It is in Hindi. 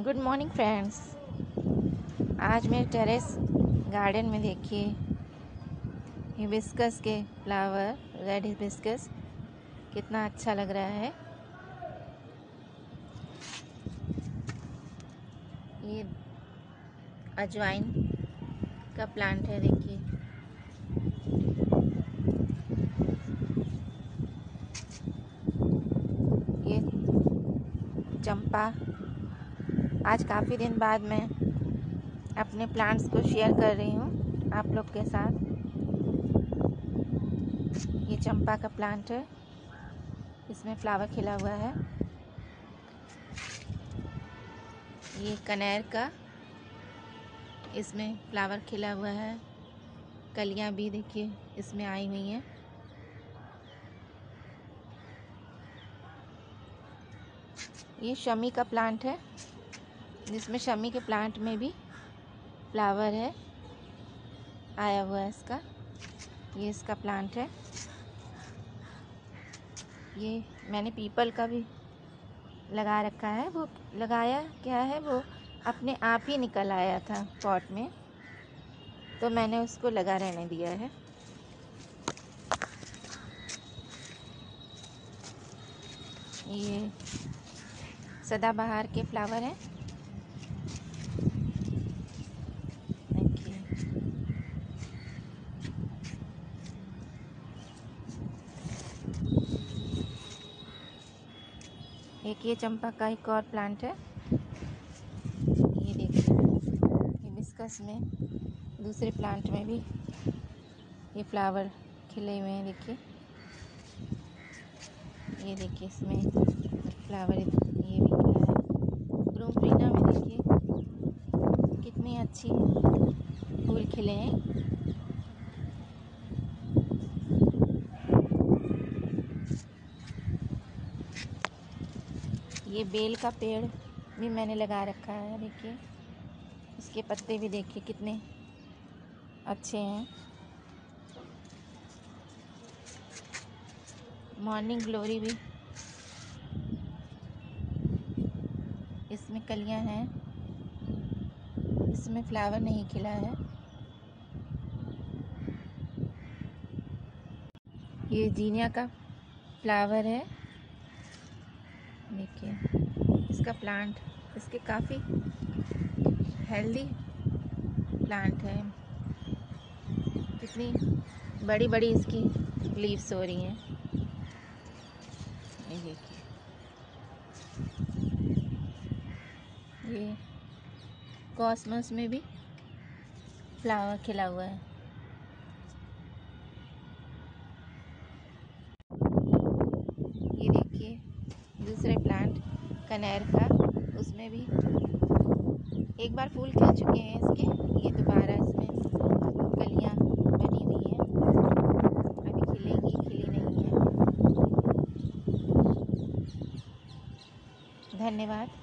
गुड मॉर्निंग फ्रेंड्स आज मेरे टेरेस गार्डन में देखिए हिबिस्कस के फ्लावर रेड हिबिस्कस कितना अच्छा लग रहा है। ये अजवाइन का प्लांट है, देखिए। ये चंपा आज काफ़ी दिन बाद मैं अपने प्लांट्स को शेयर कर रही हूँ आप लोग के साथ। ये चंपा का प्लांट है। इसमें फ्लावर खिला हुआ है। ये कनेर का। इसमें फ्लावर खिला हुआ है। कलियाँ भी देखिए, इसमें आई हुई हैं। ये शमी का प्लांट है। जिसमें शमी के प्लांट में भी फ्लावर है, आया हुआ है इसका। ये इसका प्लांट है। ये मैंने पीपल का भी लगा रखा है। वो लगाया क्या है? वो अपने आप ही निकल आया था पॉट में। तो मैंने उसको लगा रहने दिया है। ये सदाबहार के फ्लावर हैं। एक ये चंपा का एक और प्लांट है। ये देखिए हिबिस्कस में दूसरे प्लांट में भी ये फ्लावर खिले हुए हैं, देखिए। ये देखिए, इसमें फ्लावर ये भी खिला है। ग्रोमप्रीना में देखिए, कितनी अच्छी फूल खिले हैं। ये बेल का पेड़ भी मैंने लगा रखा है, देखिए। इसके पत्ते भी देखिए कितने अच्छे हैं। मॉर्निंग ग्लोरी भी। इसमें कलियाँ हैं। इसमें फ्लावर नहीं खिला है। ये जीनिया का फ्लावर है। देखिए, इसका प्लांट इसके काफ़ी हेल्दी प्लांट है। कितनी बड़ी बड़ी इसकी लीव्स हो रही हैं। ये देखिए। ये कॉस्मस में भी फ्लावर खिला हुआ है ये देखिए दूसरे प्लांट कनेर का, उसमें भी एक बार फूल खिल चुके हैं इसके। ये दोबारा इसमें कलियाँ बनी हुई हैं। अभी खिलेंगी, खिली नहीं है। धन्यवाद।